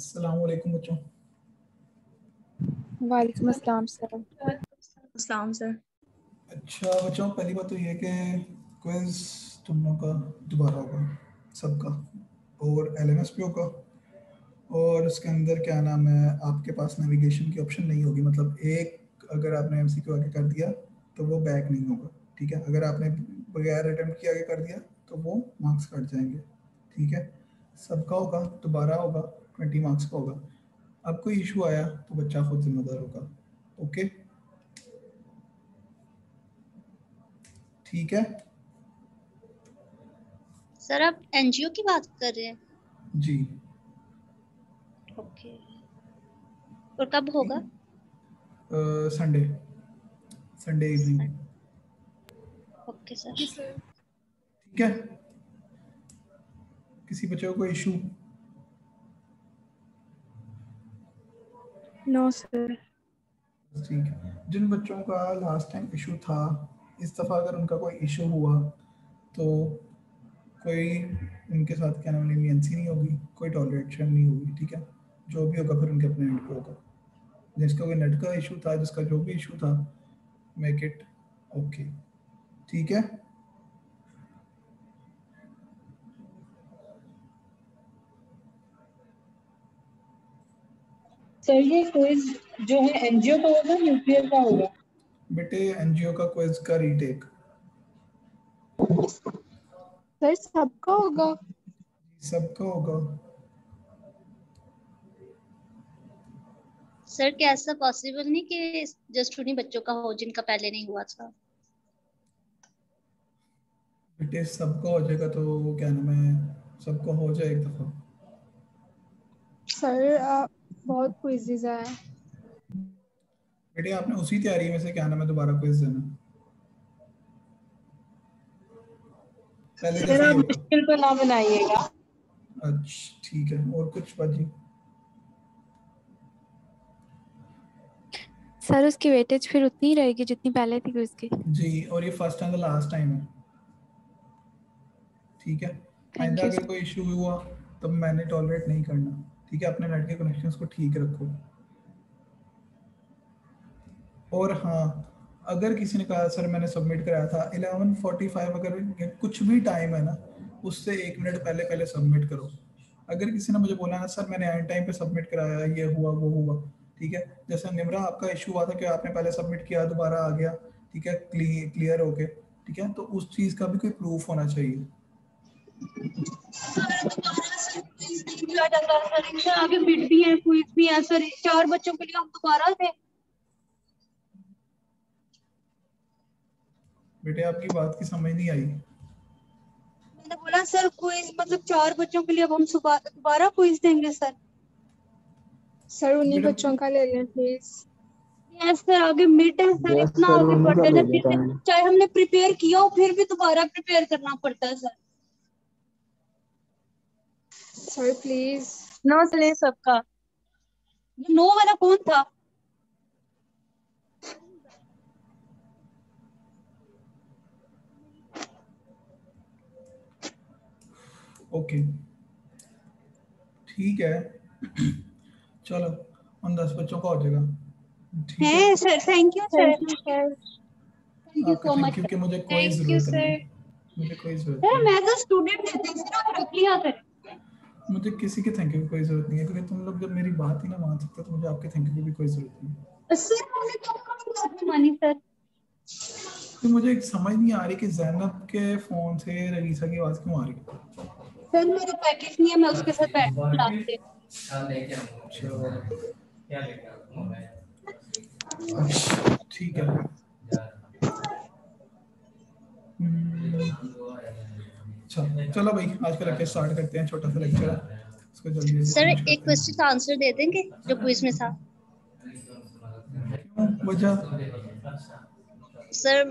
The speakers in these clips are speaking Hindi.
अस्सलाम वालेकुम बच्चों। वालेकुम अस्सलाम सर। अस्सलाम सर। अच्छा बच्चों पहली बात तो ये कि क्विज तुम लोग का दोबारा होगा सबका और एलएमएस पे होगा और उसके अंदर क्या नाम है आपके पास नेविगेशन की ऑप्शन नहीं होगी मतलब एक अगर आपने एम सी आगे कर दिया तो वो बैक नहीं होगा ठीक है? अगर आपने बगैर अटेम्प्ट किया आगे कर दिया तो वो मार्क्स कट जाएँगे ठीक है? सबका होगा दोबारा होगा ट्वेंटी मार्क्स का होगा। अब कोई इशू आया तो बच्चा खुद जिम्मेदार होगा। ओके ठीक है? सर आप एनजीओ की बात कर रहे हैं? जी। ओके और कब होगा? Sunday Sunday evening okay sir ठीक है? किसी बच्चे को इशू नो सर ठीक है। जिन बच्चों का लास्ट टाइम इशू था, इस दफ़ा अगर उनका कोई इशू हुआ तो कोई उनके साथ क्या नाम लीनियंसी नहीं होगी, कोई टॉलरेशन नहीं होगी, ठीक है? जो भी होगा, फिर उनके अपने एंड पे होगा। जिसका कोई नेट का इशू था, जिसका जो भी इशू था मेक इट ओके ठीक है? सर ये क्विज जो है एनजीओ का होगा न्यूक्लियर का होगा? बेटे एनजीओ का क्विज का रीटेक सर सबका होगा। सबका होगा। सर क्या ऐसा पॉसिबल नहीं कि जस्ट उन्हीं बच्चों का हो जिनका पहले नहीं हुआ था? बेटे सबका हो जाएगा तो वो क्या नाम है? सबका हो जाए एक दफ़ा। सर आ, बहुत क्विजेज है। बेटे आपने उसी तैयारी में से क्या नाम है दोबारा क्विज देना। पहले जैसे आप मुश्किल तो ना बनाइएगा। अच्छा ठीक है और कुछ बाजी सर उसकी वेटेज फिर उतनी रहेगी जितनी पहले थी उसकी जी और ये फ़र्स्ट एंड लास्ट टाइम है। ठीक है? आइंदा अगर कोई इशू हुआ तब मैंने टॉलरेट नहीं करना। ठीक है, अपने नेट के कनेक्शंस को ठीक रखो। और हाँ अगर किसी ने कहा, सर, मैंने सबमिट कराया था 11:45 अगर कुछ भी टाइम है ना, उससे एक मिनट पहले पहले सबमिट करो। अगर किसी ने मुझे बोला ना, सर, मैंने एंड टाइम पे सबमिट कराया, ये हुआ, वो हुआ। ठीक है, जैसे निमरा, आपका इशू हुआ था कि आपने पहले सबमिट किया, दोबारा आ गया, ठीक है क्लियर होके ठीक है तो उस चीज़ का भी कोई प्रूफ होना चाहिए। किया जाता है सर इनसे आगे बिट भी है क्विज भी है सर चार बच्चों के लिए हम दोबारा थे बेटे आपकी बात की समझ नहीं आई। मैंने बोला सर क्विज मतलब चार बच्चों के लिए अब हम सुबह दोबारा क्विज देंगे सर. सर उन्हीं बच्चों का ले लें प्लीज़ यस सर आगे मिड है सर इतना आगे उन्हीं बढ़ का जाना ले फिर लेता से- हूँ। चाहे हमने प्रिपेयर किया हो फिर भी दोबारा प्रिपेयर करना पड़ता है सर सर प्लीज़ नो ये सबका नो वाला कौन था ओके ठीक है। चलो उन दस बच्चों का हो जाएगा। है। है sir thank you sir thank you sir thank you so much you कि मुझे कोई ज़रूरत नहीं। मुझे कोई ज़रूरत नहीं। मैं तो स्टूडेंट देते सिर्फ़ रख लिया सर मुझे किसी के थैंक यू की कोई ज़रूरत नहीं है क्योंकि तुम लोग जब मेरी बात ही ना मान सकते तो मुझे आपके थैंक यू की भी कोई ज़रूरत नहीं है। सर हमने तो बात मानी सर। तो मुझे एक समझ नहीं आ रही कि जैनब के फ़ोन से रईसा की आवाज़ क्यों आ रही है? सर मेरा पैकेज नहीं है मैं उसके साथ बैठ कर बुलाते अच्छा ठीक है। अच्छा चलो भाई आज का लेक्चर स्टार्ट करते हैं छोटा सा लेक्चर है इसको जल्दी सर एक क्वेश्चन का आंसर दे देंगे जो क्विज में था? क्यों? वजह? सर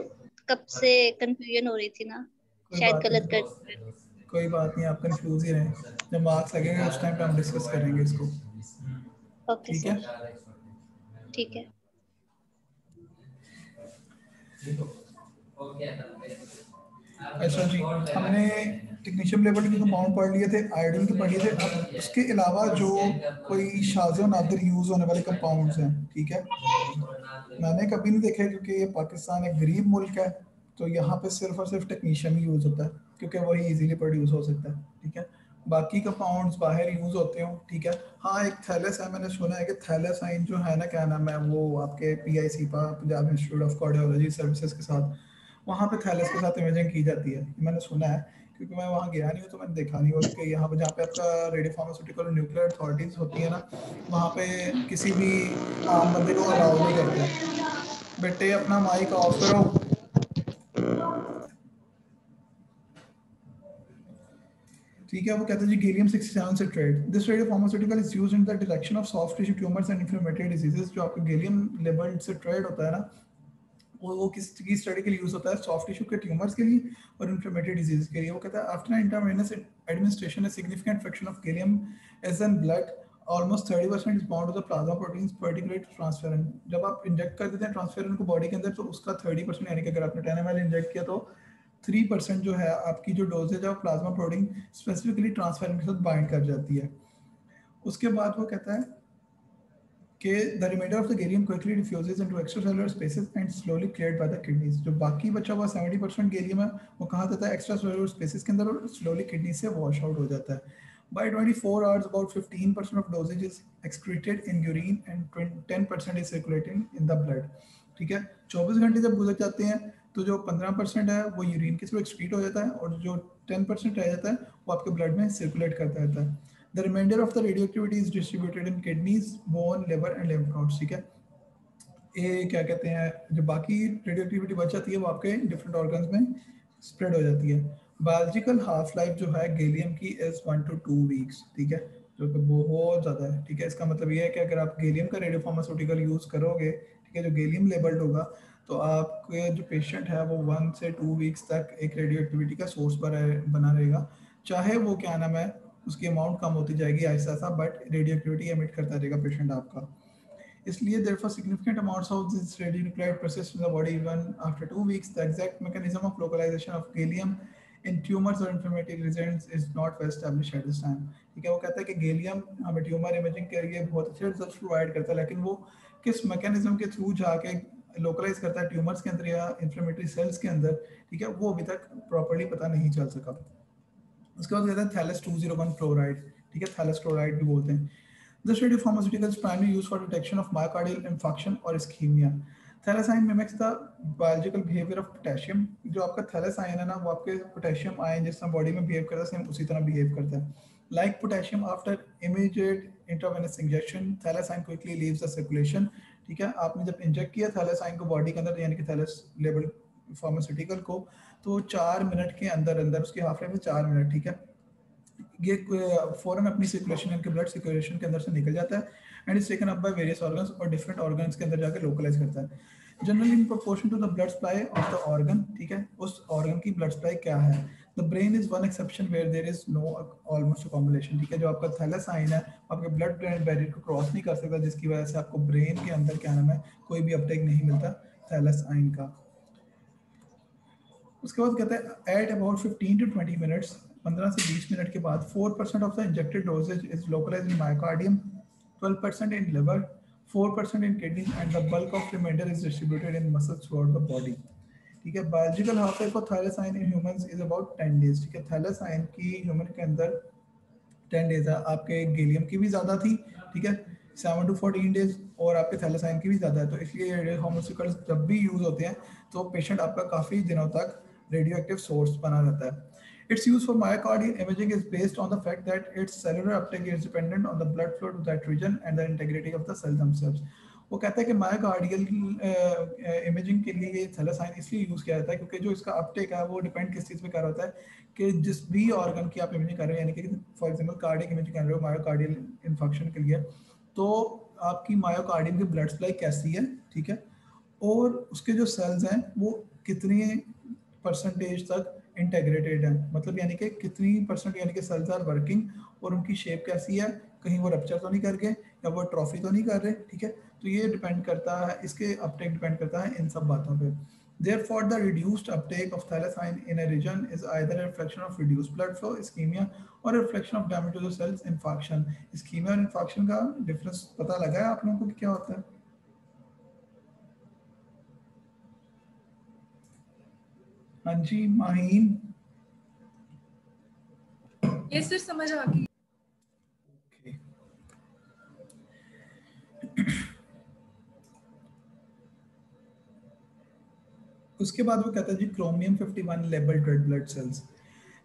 कब से कंफ्यूजन हो रही थी ना? कोई शायद बात गलत नहीं। कर कोई बात नहीं आप कंफ्यूज ही रहें। जब मार्क्स लगेंगे उस टाइम पे हम डिस्कस करेंगे इसको। ओके ठीक है? ठीक है। अच्छा जी, हमने टेक्नीशियन लेवल के कंपाउंड पढ़ लिए थे आयोडीन के पढ़ लिए थे। अब उसके अलावा जो कोई शाज़ नादिर यूज़ होने वाले कंपाउंड्स हैं, ठीक है? मैंने कभी नहीं देखा क्योंकि ये पाकिस्तान एक गरीब मुल्क है तो यहाँ पे सिर्फ़ और सिर्फ़ टेक्नीशियन ही यूज़ होता है, क्योंकि वही इजीली प्रोड्यूस हो सकता है, ठीक है? बाकी कंपाउंड्स बाहर यूज़ होते हो, ठीक है? हाँ एक थैलेस है, मैंने सुना है कि थैलासाइन जो है ना, क्या नाम है, वो आपके पी आई सी पा Punjab institute of cardiology services के साथ वहाँ पे थैलस के साथ इमेजिंग की जाती है। मैंने सुना है, क्योंकि मैं वहाँ गया नहीं हूँ तो मैंने देखा नहीं और कि यहाँ पे जहाँ पे आपका रेडियो फार्मास्यूटिकल न्यूक्लियर अथॉरिटीज होती है ना, वहाँ पे किसी भी आम बंदे को अलाउ नहीं करते। बेटे, अपना माइक ऑफ़ करो। ठीक है, वो कहते हैं जी गैलियम 67 से trade this radiopharmaceutical is used in the detection of soft tissue tumours and inflammatory diseases जो आपका गैलियम लेबल्ड से ट्रेड होता है ना वो वो किस की स्टडी के लिए यूज़ होता है? सॉफ्ट टिश्यू के ट्यूमर्स के लिए और इन्फ्लेमेटरी डिज़ीज़ के लिए। वो कहता है after intravenous administration a significant fraction of gallium as in blood almost thirty percent is bound to the plasma proteins particular transferrin जब आप इंजेक्ट कर देते हैं ट्रांसफेरन को बॉडी के अंदर तो उसका थर्टी परसेंट यानी कि अगर आपने टेन एम इंजेक्ट किया तो थ्री परसेंट जो है आपकी जो डोजेज है प्लाज्मा प्रोटीन स्पेसिफिकली ट्रांसफेरन के साथ बाइंड कर जाती है। उसके बाद वो कहता है कि the remainder of the gallium quickly diffuses into extracellular spaces and slowly cleared by the kidneys जो बाकी बचा हुआ 70% गैलियम है, वो कहाँ जाता है? एक्स्ट्रासेलुलर स्पेसेस के अंदर और स्लोली किडनी से वॉश आउट हो जाता है। By 24 hours, about 15% of dosage is excreted in urine and 10% is circulating in the blood. ठीक है? 24 घंटे जब गुजर जाते हैं तो जो 15 परसेंट है, वो यूरिन के थ्रू एक्सक्रीट हो जाता है और जो 10 परसेंट रह जाता है, वो आपके ब्लड में सर्कुलेट करता रहता है। The reminder of the radioactivity is distributed in kidneys bone liver and lymph nodes ठीक है? ये क्या कहते हैं, जो बाकी रेडियोएक्टिविटी बच जाती है वो आपके डिफरेंट ऑर्गन्स में स्प्रेड हो जाती है। बायोलॉजिकल हाफ़ लाइफ जो है गैलियम की is one to two weeks ठीक है? जो कि बहुत ज़्यादा है, ठीक है? इसका मतलब ये है कि अगर आप गैलियम का रेडियो फार्मास्यूटिकल यूज़ करोगे, ठीक है? जो गैलियम लेबल्ड होगा तो आपके जो पेशेंट है, वो वन से टू वीक्स तक एक रेडियो एक्टिविटी का सोर्स बना रहेगा। चाहे वो क्या नाम है उसकी अमाउंट कम होती जाएगी आहिस्ता ऐसा बट रेडियो एक्टिविटी एमिट करता रहेगा पेशेंट आपका। इसलिए there for significant amount of this radio nuclear process in the body even after two weeks the exact mechanism of localization of gallium in tumours और inflammatory results is not well establish at this time ठीक है, वो कहता है कि गैलियम हमें ट्यूमर इमेजिंग के लिए बहुत अच्छे रिज़ल्ट प्रोवाइड करता है, लेकिन वो किस मैकेनिज्म के थ्रू जाके लोकलाइज करता है ट्यूमर्स के अंदर या इन्फ्लेमेटरी सेल्स के अंदर? ठीक है, वो अभी तक प्रॉपरली पता नहीं चल सका। उसके बाद कहते हैं thallous two zero one fluoride ठीक है? थैलस क्लोराइड भी बोलते हैं। This radio pharmaceuticals primary use for detection of myocardial infection और ischaemia थैलेसाइन mimics the biological behaviour of potassium जो आपका थैलेसाइन है ना, वो आपके पोटेशियम आयन जिस तरह बॉडी में बिहेव करता है सेम उसी तरह बिहेव करता है। Like potassium after immediate intravenous injection थैलेसाइन quickly leaves the circulation ठीक है? आपने जब इंजेक्ट किया थैलेसाइन को बॉडी के अंदर, यानी कि थैलेस लेबल फार्मास्यूटिकल को तो चार मिनट के अंदर अंदर, उसकी हाफ़ लाइफ है चार मिनट, ठीक है? ये फ़ौरन अपनी सर्कुलेशन यानी ब्लड सर्कुलेशन के अंदर से निकल जाता है and is taken up by various organs और डिफरेंट ऑर्गन्स के अंदर जाकर लोकलाइज करता है। Generally in proportion to the blood supply of the organ ठीक है? उस ऑर्गन की ब्लड सप्लाई क्या है? The brain is one exception where there is no almost accommodation ठीक है? जो आपका थैलासाइन है, आपके ब्लड ब्रेन बैरियर को क्रॉस नहीं कर सकता, जिसकी वजह से आपको ब्रेन के अंदर, क्या नाम है, कोई भी अपटेक नहीं मिलता थैलासाइन का। उसके बाद कहते हैं एट अबाउट 15 टू 20 मिनट्स 15 से 20 मिनट के बाद 4% of the injected doses is localized in myocardium 12% in liver 4% in kidneys and the bulk of remainder is distributed in muscles throughout the body. ठीक है biological half of थैलासाइन in humans is about 10 days ठीक है थैलासाइन की ह्यूमन के अंदर टेन डेज़ है। आपके गेलियम की भी ज़्यादा थी, ठीक है सेवन टू 14 डेज़ और आपके थैलासाइन की भी ज़्यादा है। तो इसलिए रेडियो जब भी यूज़ होते हैं तो पेशेंट आपका काफ़ी दिनों तक रेडियो एक्टिव सोर्स बना रहता है Its use for myocardial imaging is based on the fact that its cellular uptake is dependent on the blood flow to that region and the integrity of the cell themselves. वो कहता है कि मायोकार्डियल इमेजिंग के लिए ये थैलासाइन इसलिए यूज़ किया जाता है क्योंकि जो इसका अपटेक है, वो डिपेंड किस चीज़ पे कर रहा होता है कि जिस भी ऑर्गन की आप इमेजिंग कर रहे हो, यानी कि फॉर एग्जांपल कार्डियक इमेजिंग कर रहे हो मायोकार्डियल इन्फेक्शन के लिए तो आपकी मायोकार्डियम की ब्लड सप्लाई कैसी है, ठीक है और उसके जो सेल्स हैं, वो कितनी परसेंटेज तक इंटेग्रेटेड है। मतलब यानी कि कितनी परसेंट यानी कि सेल्स आर वर्किंग और उनकी शेप कैसी है, कहीं वो रपच्चर तो नहीं कर गए या वो ट्रॉफी तो नहीं कर रहे, ठीक है? तो ये डिपेंड करता है, इसके अपटेक डिपेंड करता है इन सब बातों पर there for the reduced uptake of thallium in a region is either reflection of reduce blood flow ischemia और reflection of damage cells infarction ischemia और इन्फॉक्शन का डिफरेंस पता लगा है आप लोगों को क्या होता है? हाँ जी माहीन ये सिर्फ़ समझ आ गई। उसके बाद वो कहता है जी chromium 51 labelled red blood cells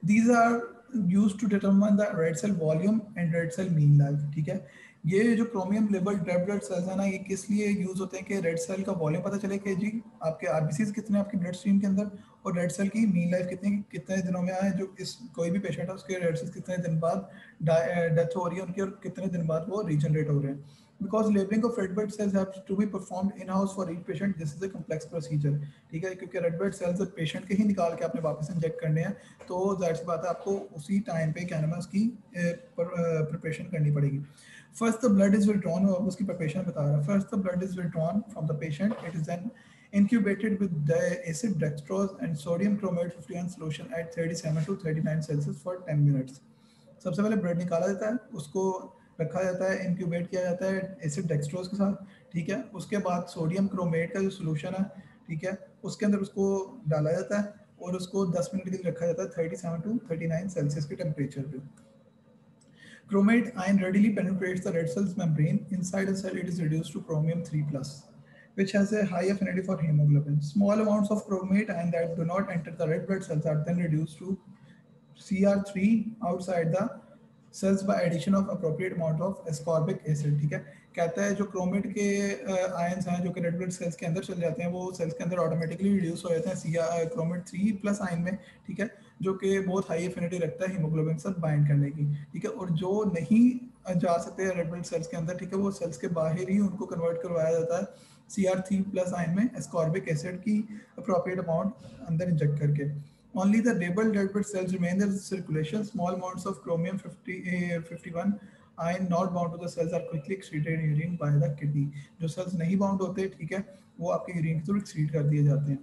these are used to determine the red cell volume and red cell mean life ठीक है? ये जो chromium labelled red blood cells है ना ये किस लिए यूज़ होते हैं कि रेड सेल का वॉल्यूम पता चले कि जी आपके आरबीसीज कितने हैं आपकी ब्लड स्ट्रीम के अंदर? और रेड सेल की मीन लाइफ कितनी, कितने दिनों में आए जो इस कोई भी पेशेंट है, उसके रेड सेल्स कितने दिन बाद डेथ हो रही है, उनकी और कितने दिन बाद वो रीजनरेट हो रहे हैं। Because labeling of red blood cells has to be performed in house for each patient, this is a complex procedure, ठीक है? क्योंकि रेड ब्लड सेल्स पेशेंट के ही निकाल के आपने वापस इंजेक्ट करने हैं तो ज़ाहिर सी बात है आपको उसी टाइम पे क्या नाम है, उसकी प्रिपरेशन करनी पड़ेगी। First the blood is withdrawn उसकी प्रिपरेशन बता रहा है। First the blood is withdrawn from the patient it is then incubated with acid dextrose and sodium chromate 51 solution at 37 to 39 celsius for 10 minutes सबसे पहले ब्लड निकाला जाता है उसको रखा जाता है इंक्यूबेट किया जाता है एसिड डेक्सट्रोज के साथ ठीक है उसके बाद सोडियम क्रोमेट का जो सोल्यूशन है ठीक है उसके अंदर उसको डाला जाता है और उसको 10 मिनट के लिए रखा जाता है 37 टू 39 सेल्सियस के टेम्परेचर पे Chromate ion readily penetrates the red cell's membrane. Inside a cell, it is reduced to chromium 3 plus, which has a high affinity for hemoglobin. Small amounts of chromate ion that do not enter the red blood cells are then reduced to CR3 outside the cells by addition of appropriate amount of ascorbic acid. ठीक है कहता है जो क्रोमेट के आयंस हैं जो कि रेड ब्लड सेल्स के अंदर चले जाते हैं वो सेल्स के अंदर ऑटोमेटिकली रिड्यूस हो जाते हैं C chromate three plus ion में ठीक है जो कि बहुत हाई एफिनिटी रखता है हीमोग्लोबिन से बाइंड करने की ठीक है और जो नहीं जा सकते रेड ब्लड सेल्स के अंदर ठीक है वो सेल्स के बाहर ही उनको कन्वर्ट करवाया जाता है सीआर थ्री प्लस आयन में एस्कॉर्बिक एसिड की अप्रोप्रिएट अमाउंट अंदर इंजेक्ट करके। Only the label डेडबर्ड cells remain their circulation small amounts of chromium 50 51 ion not bound to the cells are quickly excreted urine by the kidney जो सेल्स नहीं बाउंड होते, ठीक है, वो आपके यूरिन के थ्रू एक्सक्रीट कर दिए जाते हैं।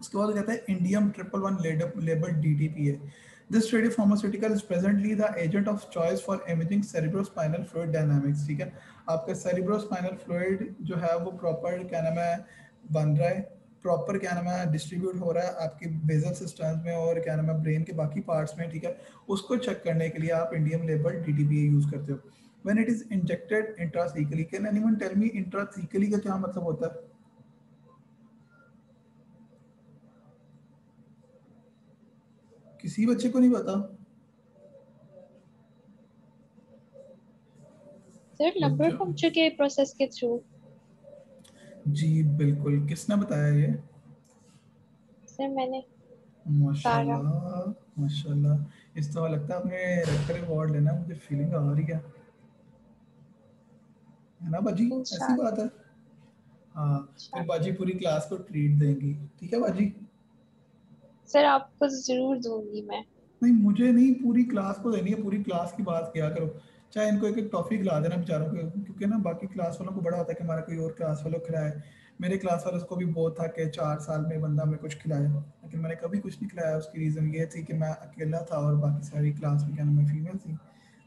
उसके बाद कहते हैं indium triple one label D T P है This radiopharmaceutical is presently the agent of choice for imaging cerebrospinal fluid dynamics. ठीक है? आपका cerebrospinal fluid जो है वो proper क्या नाम है, बन रहा है प्रॉपर क्या नाम है डिस्ट्रीब्यूट हो रहा है आपके बेजल सिस्टम्स में और क्या नाम है ब्रेन के बाकी पार्ट्स में, ठीक है? उसको चेक करने के लिए आप इंडियम लेबल डीटीबीए यूज़ करते हो। When it is injected intrathecally can anyone tell me intrathecally का क्या मतलब होता है? किसी बच्चे को नहीं पता। सर लंबर पंक्चर के प्रोसेस के थ्रू जी बिल्कुल। किसने बताया ये? सर मैंने। माशाल्लाह माशाल्लाह। इस तरह लगता है आपने रेक्टर अवार्ड लेना मुझे फीलिंग आ रही है। है ना बाजी? ऐसी बात है। हाँ फिर बाजी पूरी क्लास को ट्रीट देंगी। ठीक है बाजी? सर आपको ज़रूर दूँगी मैं। नहीं, मुझे नहीं, पूरी क्लास को देनी है, पूरी क्लास की बात किया करो। चाहे इनको एक एक टॉफी खिला देना बेचारों को, क्योंकि ना बाकी क्लास वालों को बड़ा होता है कि हमारा कोई और क्लास वालों खिलाए। मेरे क्लास वालों को भी बहुत था कि चार साल में बंदा हमें कुछ खिलाए। लेकिन मैंने कभी कुछ नहीं खिलाया, उसकी रीज़न ये थी कि मैं अकेला था और बाकी सारी क्लास में क्या मैं फीमेल थी।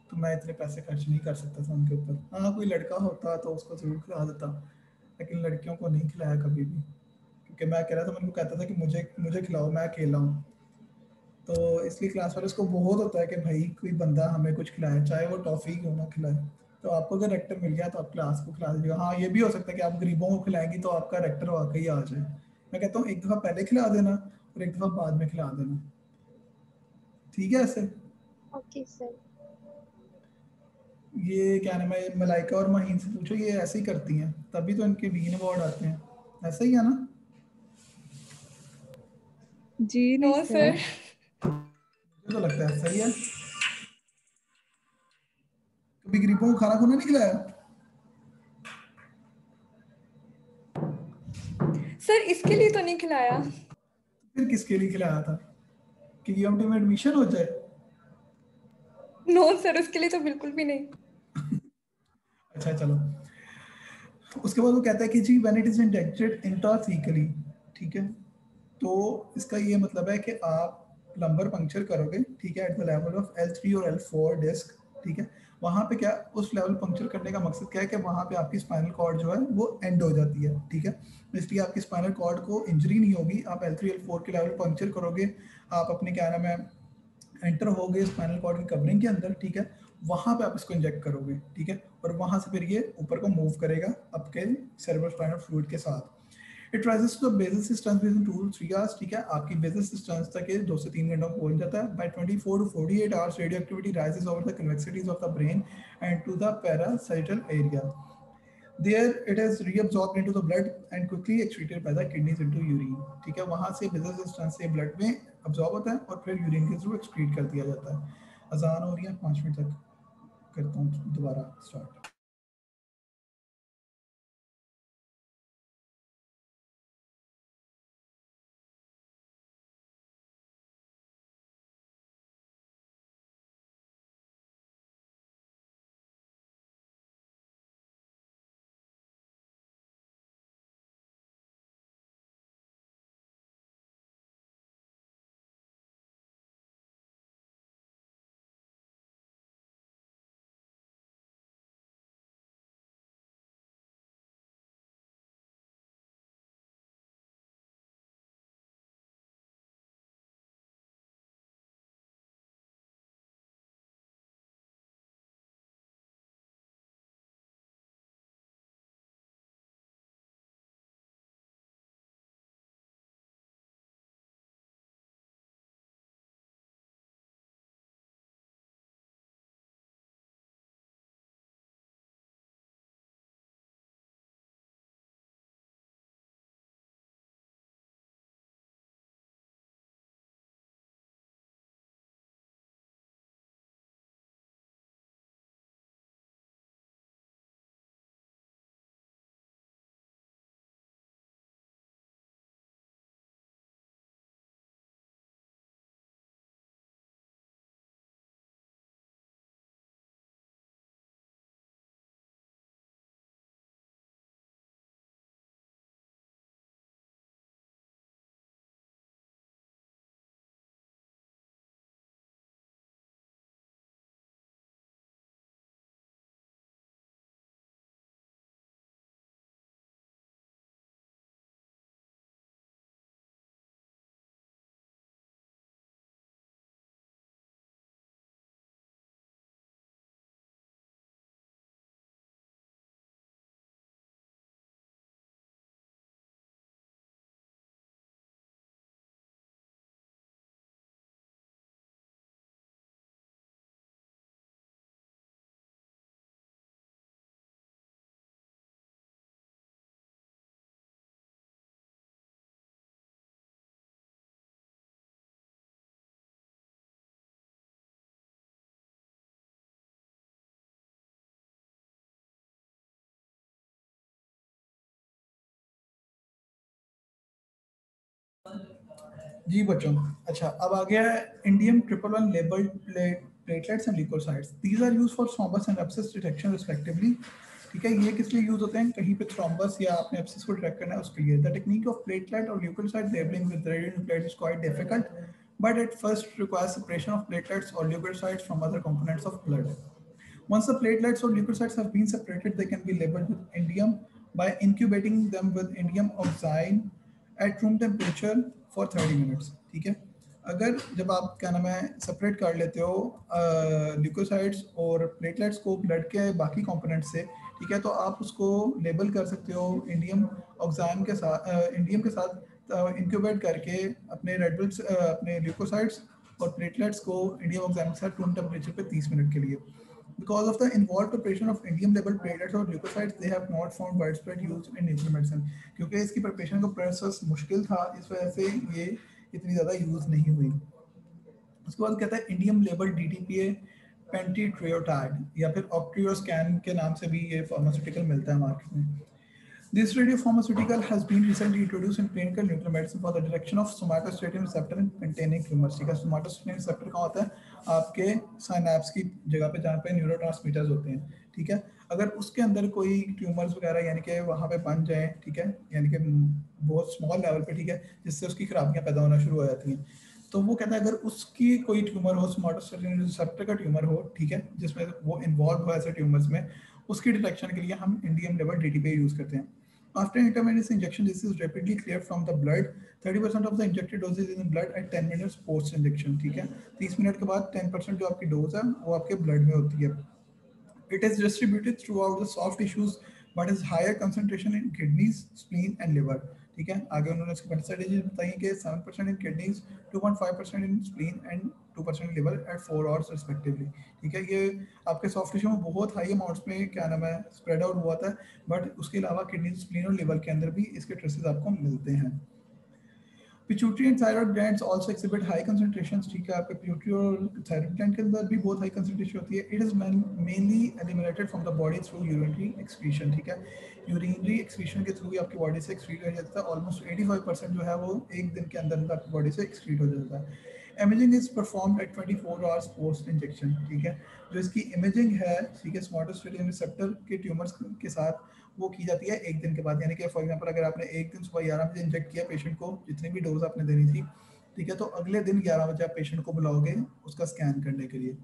तो मैं इतने पैसे खर्च नहीं कर सकता था उनके ऊपर। हाँ कोई लड़का होता तो उसको ज़रूर खिला देता, लेकिन लड़कियों को नहीं खिलाया कभी भी। क्योंकि मैं अकेला था मैं उनको कहता था कि मुझे मुझे खिलाओ मैं अकेला हूँ। तो इसलिए क्लास वाले को बहुत होता है कि भाई कोई बंदा हमें कुछ खिलाए चाहे वो टॉफ़ी क्यों ना खिलाए। तो आपको अगर रेक्टर मिल गया तो आप क्लास को खिला दीजिएगा। हाँ ये भी हो सकता है कि आप गरीबों को खिलाएँगी तो आपका रेक्टर वाकई आ जाए। मैं कहता हूँ एक दफ़ा पहले खिला देना और एक दफ़ा बाद में खिला देना। ठीक है ऐसे? ओके सर ये क्या नाम है मलाइका और महीन से पूछो ये ऐसे ही करती हैं तभी तो इनके डीन अवार्ड आते हैं। ऐसा ही है ना? जी नो सर। मुझे तो लगता है सही है। कभी गरीबों को खाना खुना नहीं खिलाया? सर इसके लिए तो नहीं खिलाया। फिर किसके लिए खिलाया था? कि यूएमटी में एडमिशन हो जाए? नो सर उसके लिए तो बिल्कुल भी नहीं। अच्छा चलो। उसके बाद वो कहता है कि जी when it is injected intrathecally ठीक है? तो इसका ये मतलब है कि आप प्लम्बर पंक्चर करोगे, ठीक है at the level of L three और एल फोर डिस्क ठीक है, वहाँ पे क्या, उस लेवल पंक्चर करने का मकसद क्या है कि वहाँ पे आपकी स्पाइनल कॉर्ड जो है, वो एंड हो जाती है, ठीक है, इसलिए आपकी स्पाइनल कॉर्ड को इंजरी नहीं होगी, आप एल थ्री एल फोर के लेवल पंक्चर करोगे, आप अपने क्या नाम है एंटर हो गए स्पाइनल कॉर्ड की कवरिंग के अंदर, ठीक है, वहाँ पे आप इसको इंजेक्ट करोगे, ठीक है, और वहाँ से फिर ये ऊपर को मूव करेगा आपके सेरेब्रोस्पाइनल फ्लूड के साथ। It rises to the basal distance within 2 to 3 hours ठीक है? आपकी बेसल डिस्टेंस तक ये 2 से 3 घंटों पहुँच जाता है। By 24 to 48 hours radio activity rises over the convexities of the brain and to the पैरासाइटल area there it is reabsorbed into the blood and quickly excreted by the kidneys into urine, ठीक है? वहाँ से बेसल डिस्टेंस से ब्लड में अब्सॉर्ब होता है और फिर यूरिन के थ्रू एक्सक्रीट कर दिया जाता है। अजान हो रही है 5 मिनट तक करता हूँ दोबारा स्टार्ट जी बच्चों अच्छा अब आ गया है indium triple one label platelets and leucocytes these are use for thrombus and abscess detection respectively ठीक है ये किस लिए यूज़ होते हैं? कहीं पे थ्रॉम्बस या आपने एप्सिस को डिटेक्ट करना है उसके लिए। द टेक्निक ऑफ़ प्लेटलेट और ल्यूकोसाइड लेबलिंग विद रेडियन plate is quite difficult but it first requires separation of platelets और leucocytes from other components of blood Once the platelets or leukocytes have been separated, they can be labeled with indium. By incubating them with indium oxide at room temperature for thirty minutes ठीक है? अगर जब आप, क्या नाम है सेपरेट कर लेते हो ल्यूकोसाइड्स और प्लेटलेट्स को ब्लड के बाकी कंपोनेंट से, ठीक है? तो आप उसको लेबल कर सकते हो इंडियम ऑक्साइम के साथ इंडियम के साथ इंक्यूबेट करके अपने रेड अपने ल्यूकोसाइड्स और प्लेटलेट्स को इंडियम ऑक्साइम के साथ रूम टेम्परेचर पे 30 मिनट के लिए। Because of the involved preparation of indium labeled platelets or leukocytes they have not found widespread use in nuclear medicine क्योंकि इसकी preparation का process मुश्किल था इस वजह से ये इतनी ज़्यादा यूज़ नहीं हुई उसके बाद कहता है इंडियम level डीटीपीए पेंटीट्रियोटाइड या फिर ऑक्ट्रियोस्कैन के नाम से भी ये फार्मास्यूटिकल मिलता है मार्केट में This radiopharmaceutical has been recently introduced in clinical nuclear medicine for the direction of somatostatin receptor in containing tumors. ठीक है? somatostatin receptor कहाँ होता है? आपके साइनेप्स की जगह पे, जहाँ पे न्यूरोट्रांसमीटर्स होते हैं। ठीक है? अगर उसके अंदर कोई ट्यूमर्स वगैरह, यानी कि वहाँ पे बन जाए, ठीक है? यानी कि बहुत स्मॉल लेवल पे, ठीक है? जिससे उसकी खराबियाँ पैदा होना शुरू हो जाती हैं। तो वो कहता है, अगर उसकी कोई ट्यूमर हो स्मार्टोस्टेटिन रिसेप्टर का ट्यूमर हो, ठीक है? जिसमें वो इन्वॉल्व हो ऐसे ट्यूमर्स में, उसकी डिटेक्शन के लिए हम इंडियम लेवल डी यूज़ करते हैं। After intravenous injection, this is rapidly cleared from the blood. 30% of the injected dose is in blood at 10 minutes post injection. ठीक है 30 मिनट के बाद 10% जो आपकी डोज है वो आपके ब्लड में होती है It is distributed throughout the soft tissues, but is higher concentration in kidneys, spleen, and liver. ठीक है? आगे उन्होंने इसकी परसेंटेज बताई कि 7% in kidneys, 2.5% in spleen and 2% in liver at 4 hours respectively. ठीक है? ये आपके सॉफ्ट टिश्यू में बहुत हाई अमाउंट्स में क्या नाम है स्प्रेड आउट हुआ था बट उसके अलावा किडनी स्प्लीन और लिवर के अंदर भी इसके ट्रेसेस आपको मिलते हैं। Pituitary and thyroid glands also exhibit high concentrations ठीक है? आपके पिट्यूटरी और थायराइड ग्लैंड के अंदर भी बहुत हाई कंसंट्रेशन होती है। It is mainly eliminated from the body through urinary excretion ठीक है? यूरिनरी एक्सक्रीशन के थ्रू आपकी बॉडी से एक्सक्रीट हो जाता है। ऑलमोस्ट 85% जो है वो एक दिन के अंदर अंदर आपकी बॉडी से एक्सक्रीट हो जाता है। Imaging is performed at 24 hours post injection ठीक है? जो इसकी इमेजिंग है, ठीक है स्मॉटोस्टेटिन रिसेप्टर के ट्यूमर्स के साथ वो की जाती है एक दिन के बाद। यानी कि फॉर एग्जांपल अगर आपने एक दिन सुबह ग्यारह बजे इंजेक्ट किया पेशेंट को, जितनी भी डोज आपने देनी थी, ठीक है तो अगले दिन ग्यारह बजे आप पेशेंट को बुलाओगे उसका स्कैन करने के लिए।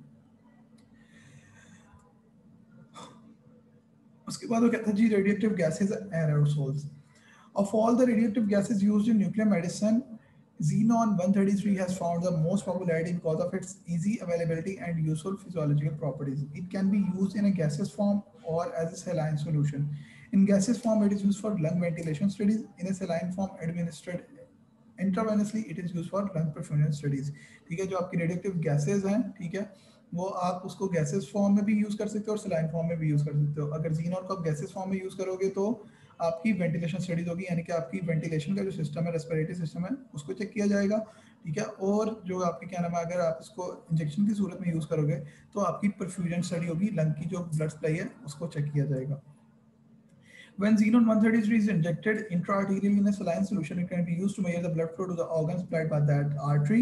उसके बाद वो कहता है जी radiative gases aerosols of all the radiative gases used in nuclear medicine Xenon 133 has found the most popularity because of its easy availability and useful physiological properties. It can be used in a gaseous form or as a saline solution. In gaseous form, it is used for lung ventilation studies. In a saline form, administered intravenously, it is used for lung perfusion studies. ठीक है जो आपकी रेडिएक्टिव गैसेज हैं ठीक है वो आप उसको गैसेस फॉर्म में भी यूज़ कर सकते हो और सलाइन फॉर्म में भी यूज़ कर सकते हो। अगर जीनोन को आप गैसेस फॉर्म में यूज़ करोगे तो आपकी वेंटिलेशन स्टडीज़ होगी यानी कि आपकी वेंटिलेशन का जो सिस्टम है रेस्पिरेटरी सिस्टम है उसको चेक किया जाएगा ठीक है? और जो आपके क्या नाम है अगर आप इसको इंजेक्शन की सूरत में यूज़ करोगे तो आपकी परफ्यूजन स्टडी होगी लंग की जो ब्लड सप्लाई है उसको चेक किया जाएगा। When xenon 133 is injected intraarterially in a saline solution, it can be used to measure the blood flow to the organs supplied by that artery.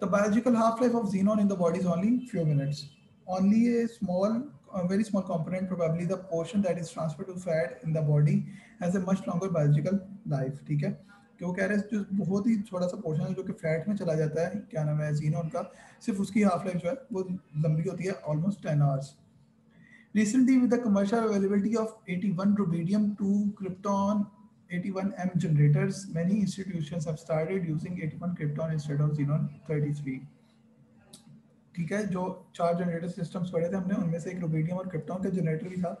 The biological half-life of xenon in the body is only few minutes. Only a small, a very small component, probably the portion that is transferred to fat in the body, has a much longer biological life. ठीक है कि वो कह रहे हैं जो बहुत ही सा पोर्शन है जो कि फैट में चला जाता है क्या नाम है जीनोन का सिर्फ़ उसकी हाफ़ लाइफ जो है वो लंबी होती है almost ten hours Recently, with the commercial availability of 81 rubidium 2 krypton 81M generators, many institutions have started using 81 krypton instead of xenon 33. ठीक है जो चार जनरेटर सिस्टम पढ़े थे हमने उनमें से एक रुबीडियम और क्रिप्टॉन का जनरेटर भी था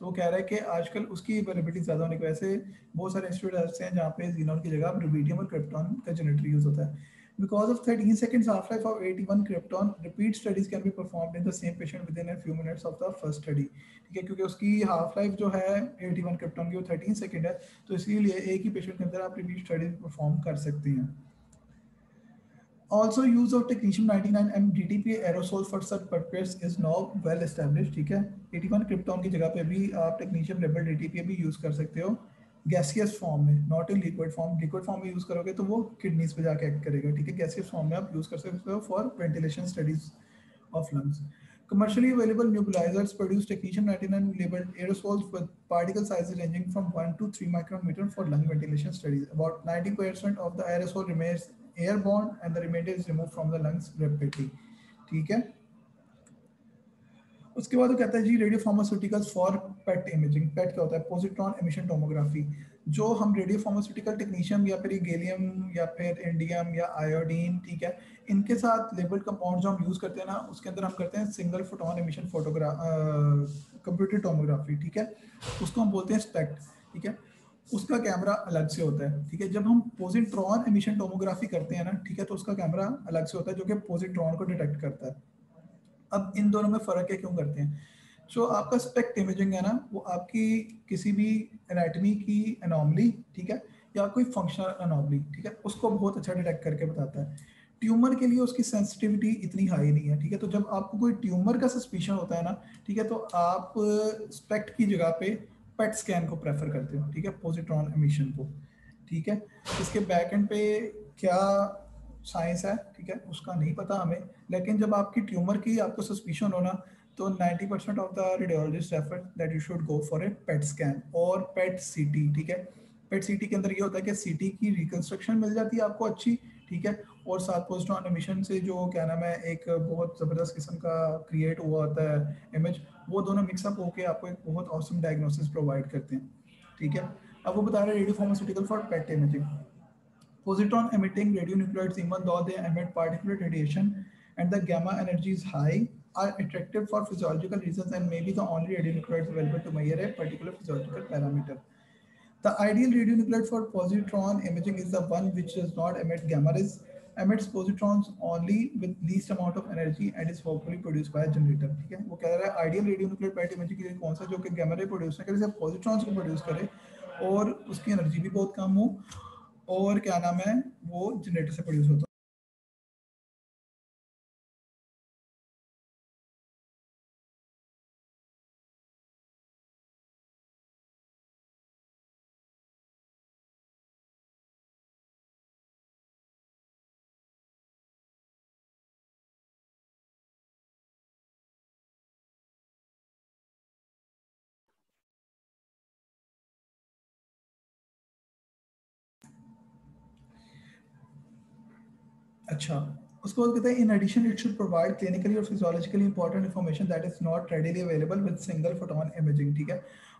तो वो कह रहा है कि आजकल उसकी अवेलेबिलिटी ज़्यादा होने की वजह से बहुत सारे इंस्टीट्यूट ऐसे हैं जहाँ पे जीनोन की जगह रोबेडियम और क्रिप्टॉन का जनरेटर यूज़ होता है Because of 13 seconds half-life of 81 krypton, repeat studies can be performed in the same patient within a few minutes of the first study. ठीक है क्योंकि उसकी हाफ़ लाइफ जो है 81 क्रिप्टॉन की वो 13 सेकंड है तो इसीलिए एक ही पेशेंट के अंदर आप रिपीट स्टडी परफॉर्म कर सकते हैं Also, use of technetium 99m DTP aerosol for such purpose is now well established. ठीक है 81 क्रिप्टॉन की जगह पे भी आप टेक्नीशियम लेवल DTP भी यूज़ कर सकते हो गैसियस फॉर्म में not in liquid form liquid form में यूज़ करोगे तो वो किडनीज पे जाके एक्ट करेगा ठीक है गैसियस फॉर्म में आप यूज़ कर सकते हो for ventilation studies of lungs Commercially available nebulizers produce technetium 99 labeled aerosols with particle sizes ranging from 1 to 3 micrometer for lung ventilation studies. About 90% of the aerosol remains airborne and the remainder is removed from the lungs rapidly. ठीक है उसके बाद वो कहता है, जी radio pharmaceuticals for PET imaging PET क्या होता है? पोजिट्रॉन एमिशन टोमोग्राफी जो हम रेडियो फार्मास्यूटिकल टेक्नीशियम या फिर गेलियम या फिर इंडियम या आयोडीन ठीक है, इनके साथ लेबल्ड कंपाउंड जो हम यूज़ करते हैं ना, उसके अंदर हम करते हैं single photon emission photograph computer tomography ठीक है? उसको हम बोलते हैं स्पेक्ट ठीक है? उसका कैमरा अलग से होता है, ठीक है? जब हम पोजिट्रॉन एमिशन टोमोग्राफी करते हैं ना, ठीक है तो उसका कैमरा अलग से होता है, जो कि पोजिट्रॉन को डिटेक्ट करता है। अब इन दोनों में फ़र्क है क्यों करते हैं? जो so, आपका स्पेक्ट इमेजिंग है ना वो आपकी किसी भी एनाटमी की अनोमली ठीक है या कोई फंक्शनल अनोमली ठीक है उसको बहुत अच्छा डिटेक्ट करके बताता है। ट्यूमर के लिए उसकी सेंसिटिविटी इतनी हाई नहीं है ठीक है तो जब आपको कोई ट्यूमर का सस्पिशन होता है ना ठीक है तो आप स्पेक्ट की जगह पे पेट स्कैन को प्रेफर करते हो ठीक है पोजिट्रॉन एमिशन को ठीक है। इसके बैक एंड पे क्या साइंस है, ठीक है? उसका नहीं पता हमें। लेकिन जब आपकी ट्यूमर की आपको सस्पिशन होना तो 90 percent of the radiologist refer that you should go for a PET scan और पेट सीटी ठीक है? पेट सीटी के अंदर ये होता है कि सीटी की रिकंस्ट्रक्शन मिल जाती है आपको अच्छी, ठीक है? और साथ पोस्टॉन एमिशन से जो, क्या नाम है, एक बहुत ज़बरदस्त किस्म का क्रिएट हुआ होता है इमेज वो दोनों मिक्सअप होकर आपको एक बहुत औसम डायग्नोसिस प्रोवाइड करते हैं, ठीक है? अब वो बता रहे हैं radio pharmaceutical for PET imaging positron emitting radionuclides even though they emit particulate radiation and the gamma energy is high are attractive for physiological reasons and may be the only radionuclides available to measure a particular physiological parameter. The ideal radionuclide for positron imaging is the one which does not emit gamma rays, emits positrons only with least amount of energy and is hopefully produced by a generator. ठीक है वो कह रहा है आइडियल रेडियोन्यूक्लिड पैट इमेजिंग के लिए कौन सा जो कि gamma ray प्रोड्यूस ना करे सिर्फ पॉजिट्रॉन्स को प्रोड्यूस करे और उसकी एनर्जी भी बहुत कम हो और क्या नाम है वो जनरेटर से प्रोड्यूस होता है। अच्छा उसके बाद कहते हैं in addition it should provide clinically और physiologically important information that is not readily available with single photon imaging ठीक है?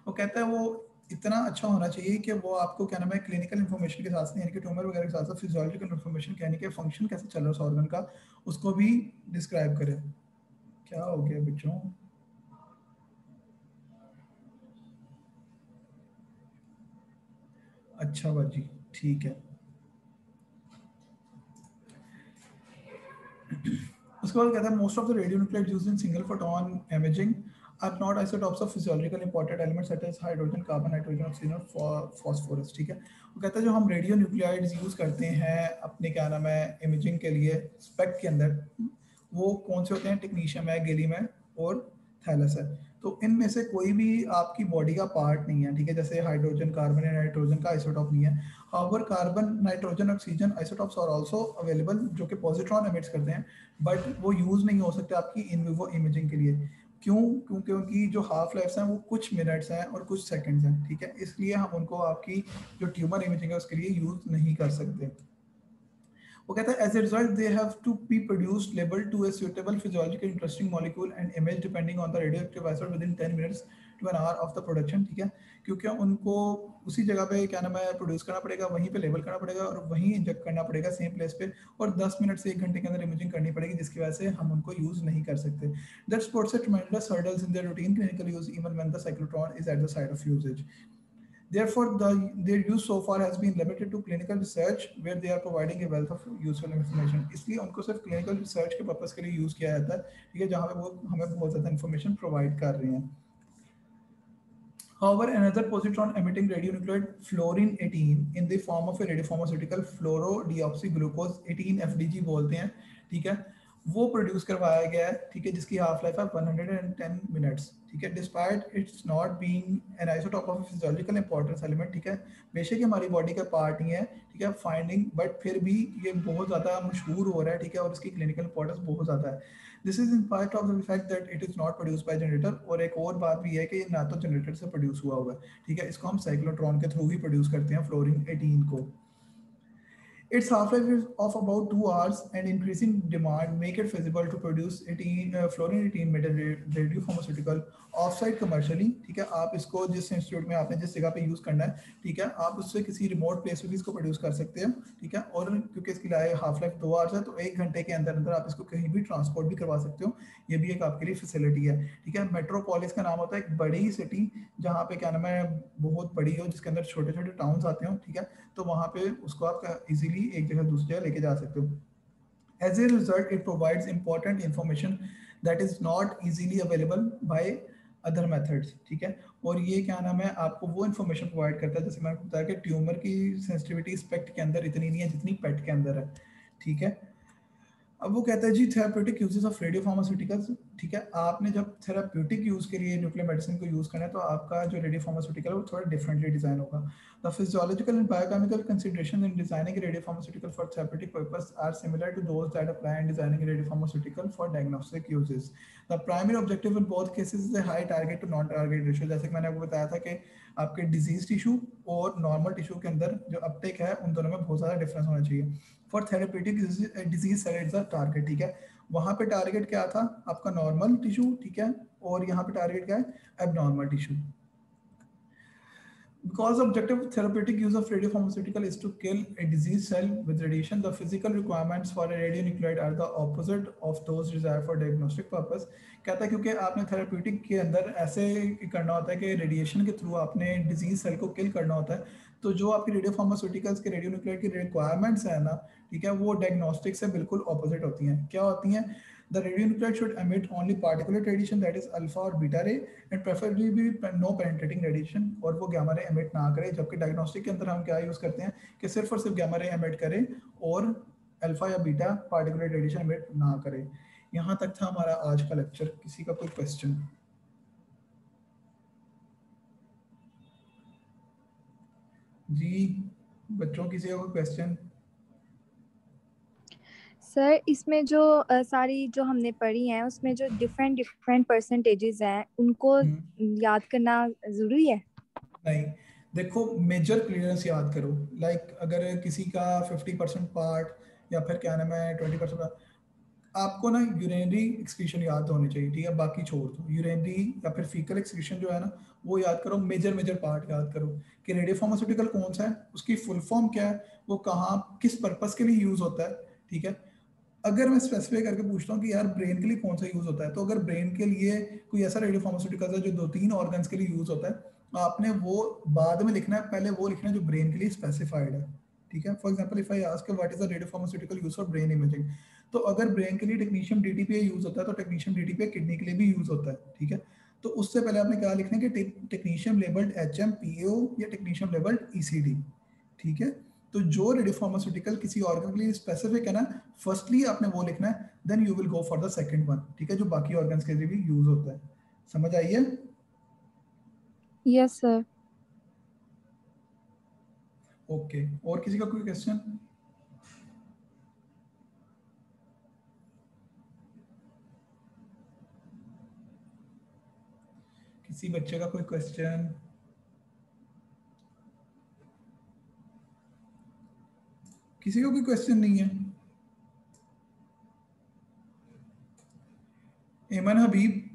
वो कहता है, वो इतना अच्छा होना चाहिए कि वो आपको, क्या नाम है क्लिनिकल इन्फॉर्मेशन के साथ यानी कि ट्यूमर वगैरह के साथ साथ फिजियोलॉजिकल इन्फॉर्मेशन यानी कि फ़ंक्शन कैसे चल रहा है उस ऑर्गन का, उसको भी डिस्क्राइब करे। क्या हो गया बच्चों? अच्छा भाजी ठीक है। उसके बाद कहता है most of the radionuclide used in single photon imaging are not isotopes of physiological important elements such as hydrogen carbon nitrogen oxygen और फास्फोरस ठीक है? वो कहता है, जो हम रेडियो न्यूक्लियाइड्स यूज़ करते हैं अपने, क्या नाम है इमेजिंग के लिए स्पेक्ट के अंदर, वो कौन से होते हैं? टेक्नीशियम है गेलियम है और थैलस है। तो इनमें से कोई भी आपकी बॉडी का पार्ट नहीं है, ठीक है? जैसे हाइड्रोजन कार्बन या नाइट्रोजन का आइसोटॉप नहीं है। However carbon nitrogen oxygen isotopes are also available जो कि पॉजिट्रॉन एमिट्स करते हैं बट वो यूज़ नहीं हो सकते आपकी इन विवो इमेजिंग के लिए। क्यों? क्योंकि उनकी जो हाफ़ लाइफ हैं, वो कुछ मिनट्स हैं और कुछ सेकंड्स हैं, ठीक है? इसलिए हम उनको आपकी जो ट्यूमर इमेजिंग है, उसके लिए यूज़ नहीं कर सकते। वो कहता है as a result they have to be produced label to a suitable physiological interesting molecule and image depending on the radioactive आइसोड within 10 minutes to an hour of the production ठीक है? क्योंकि उनको उसी जगह पे क्या नाम है प्रोड्यूस करना पड़ेगा, वहीं पे लेबल करना पड़ेगा और वहीं इंजेक्ट करना पड़ेगा सेम प्लेस पे और 10 मिनट से एक घंटे के अंदर इमेजिंग करनी पड़ेगी, जिसकी वजह से हम उनको यूज़ नहीं कर सकते। That's puts a tremendous hurdles in their routine clinical use even when the cyclotron is at the side of uses Therefore, the, their use so far has been limited to clinical research where they are providing a wealth of useful information. इसलिए उनको सिर्फ़ clinical research के purpose के लिए use किया जाता है ठीक है जहाँ पे वो हमें बहुत ज़्यादा information provide कर रहे हैं However, another positron emitting radionuclide fluorine 18 in the form of a radiopharmaceutical fluorodeoxyglucose 18 FDG बोलते हैं ठीक है वो प्रोड्यूस करवाया गया है, ठीक है, जिसकी हाफ़ लाइफ है 110 मिनट्स ठीक है despite its not being an isotope of physiological importance element ठीक है, बेशक हमारी बॉडी का पार्ट ही है, ठीक है फाइंडिंग बट फिर भी ये बहुत ज़्यादा मशहूर हो रहा है, ठीक है, और इसकी क्लिनिकल इंपॉर्टेंस बहुत ज़्यादा है। This is in part of the fact that it is not produce by generator और एक और बात भी है कि ना तो जनरेटर से प्रोड्यूस हुआ हुआ है, ठीक है, इसको हम साइक्लोट्रॉन के थ्रू ही प्रोड्यूस करते हैं फ्लोरिन 18 को। Its half-life is of about two hours and increasing demand make it feasible to produce 18 uh, fluorine 18 metal radio pharmaceutical off site commercially ठीक है? आप इसको जिस इंस्टीट्यूट में आपने जिस जगह पे यूज़ करना है ठीक है? आप उससे किसी रिमोट प्लेस पे भी इसको प्रोड्यूस कर सकते हैं ठीक है? और क्योंकि इसकी हाफ़ लाइफ दो आवर्स है तो एक घंटे के अंदर अंदर आप इसको कहीं भी ट्रांसपोर्ट भी करवा सकते हो। ये भी एक आपके लिए फैसिलिटी है ठीक है? मेट्रोपोलिस का नाम होता है एक बड़ी सिटी जहाँ पे क्या नाम है बहुत बड़ी हो जिसके अंदर छोटे छोटे टाउन आते हो ठीक है? तो वहाँ पे उसको आप इजीली एक जगह दूसरी जगह लेके जा सकते हो। As a result it provides important information that is not easily available by other methods ठीक है? और ये क्या नाम है? आपको वो इन्फॉर्मेशन प्रोवाइड करता है, जैसे मैंने बताया कि ट्यूमर की सेंसिटिविटी स्पेक्ट के अंदर इतनी नहीं है जितनी पेट के अंदर है, ठीक है? अब वो कहता है, जी therapeutic uses of radio pharmaceuticals ठीक है, आपने जब थेराप्यूटिक यूज़ के लिए न्यूक्लियर मेडिसिन को यूज़ करना है तो आपका जो रेडियो फार्मास्यूटिकल वो थोड़ा डिफरेंटली डिज़ाइन होगा। The physiological and biochemical consideration in designing radio pharmaceutical for therapeutic purpose are similar to those that apply in designing radio pharmaceutical for diagnostic uses the primary objective in both cases is a high target to non target ratio जैसे कि मैंने आपको बताया था कि आपके डिज़ीज़ टिश्यू और नॉर्मल टिश्यू के अंदर जो अपटेक है, उन दोनों में बहुत ज़्यादा डिफरेंस होना चाहिए। फॉर थेरेपेटिक डिज़ीज़ टारगेट ठीक है? वहाँ पे टारगेट क्या था? आपका नॉर्मल टिश्यू ठीक है? और यहाँ पे टारगेट क्या है? Abnormal tissue Because objective of therapeutic use of radiopharmaceutical is to kill a disease cell with radiation, the physical requirements for a radionuclide are the opposite of those desired for diagnostic purpose. कहता है क्योंकि आपने थेरेप्यूटिक के अंदर ऐसे करना होता है कि रेडिएशन के थ्रू आपने डिज़ीज़ सेल को किल करना होता है तो जो आपकी रेडियो फार्मास्यूटिकल्स के रेडियोन्यूक्लाइड की रिक्वायरमेंट्स है ना ठीक है वो डायग्नोस्टिक से बिल्कुल ऑपोजिट होती हैं क्या होती हैं The radionuclide should emit only particulate radiation that is alpha or beta ray and preferably be no penetrating radiation और वो gamma ray emit ना करे जबकि diagnostic के अंदर हम क्या यूज़ करते हैं कि सिर्फ़ और सिर्फ़ gamma ray emit करे और अल्फ़ा या बीटा पार्टिकुलर रेडिएशन एमिट ना करे यहाँ तक था हमारा आज का लेक्चर किसी का कोई क्वेश्चन जी बच्चों किसी का कोई क्वेश्चन सर इसमें जो सारी जो हमने पढ़ी हैं उसमें जो डिफरेंट डिफरेंट परसेंटेजेस हैं उनको हम्म। याद करना ज़रूरी है? नहीं देखो मेजर क्लियरेंस याद करो। लाइक like, अगर किसी का 50 परसेंट पार्ट या फिर क्या नाम है 20 परसेंट आपको ना यूरेनरी एक्सक्रीशन याद होने चाहिए ठीक है? बाकी छोड़ दो। यूरेनरी या फिर फीकल एक्सक्रीशन जो है ना वो याद करो मेजर मेजर पार्ट याद करो कि रेडियो फार्मास्यूटिकल कौन सा है उसकी फुल फॉर्म क्या है वो कहाँ किस पर्पज़ के लिए यूज़ होता है ठीक है? अगर मैं स्पेसिफाई करके पूछता हूँ कि यार ब्रेन के लिए कौन सा यूज़ होता है तो अगर ब्रेन के लिए कोई ऐसा रेडियो फार्मास्यूटिकल है जो दो तीन ऑर्गन्स के लिए यूज़ होता है, आपने वो बाद में लिखना है, पहले वो लिखना है जो ब्रेन के लिए स्पेसिफाइड है, ठीक है? For example if I ask what is the radio pharmaceutical use for brain imaging तो अगर ब्रेन के लिए टेक्नीशियम डीटीपीए यूज़ होता है तो टेक्नीशियम डीटीपीए किडनी के लिए भी यूज़ होता है, ठीक है? तो उससे पहले आपने क्या लिखना है कि technetium labelled H M P O या technetium labelled E C D ठीक है? तो जो रेडियोफार्मास्यूटिकल किसी ऑर्गन के लिए स्पेसिफिक है ना फर्स्टली आपने वो लिखना है then you will go for the second one ठीक है जो बाकी ऑर्गन्स के लिए भी यूज़ होता है। समझ आई है? यस सर ओके और किसी का कोई क्वेश्चन किसी बच्चे का कोई क्वेश्चन किसी का कोई क्वेश्चन नहीं है। एमन हबीब।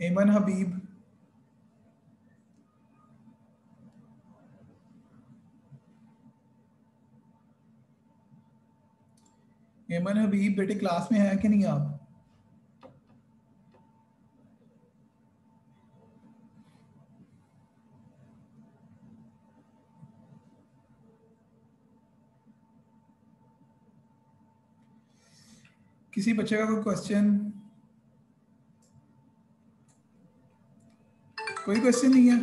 एमन हबीब। एमन हबीब, बेटे क्लास में है कि नहीं आप? किसी बच्चे का कोई क्वेश्चन कोई क्वेश्चन नहीं है?